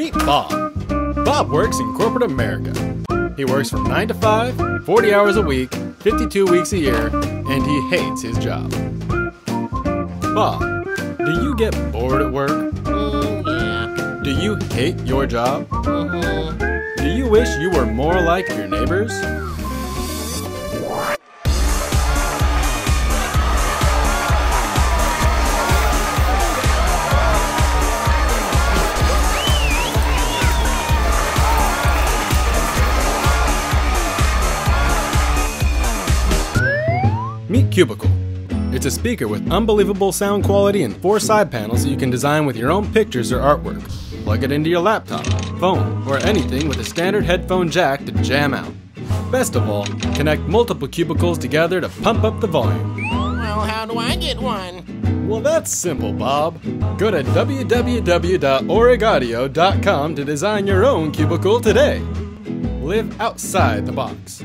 Meet Bob. Bob works in corporate America. He works from 9 to 5, 40 hours a week, 52 weeks a year, and he hates his job. Bob, do you get bored at work? Mm, yeah. Do you hate your job? Mm-hmm. Do you wish you were more like your neighbors? Meet Cubicool. It's a speaker with unbelievable sound quality and four side panels that you can design with your own pictures or artwork. Plug it into your laptop, phone, or anything with a standard headphone jack to jam out. Best of all, connect multiple Cubicools together to pump up the volume. Well, how do I get one? Well, that's simple, Bob. Go to www.origaudio.com to design your own Cubicool today. Live outside the box.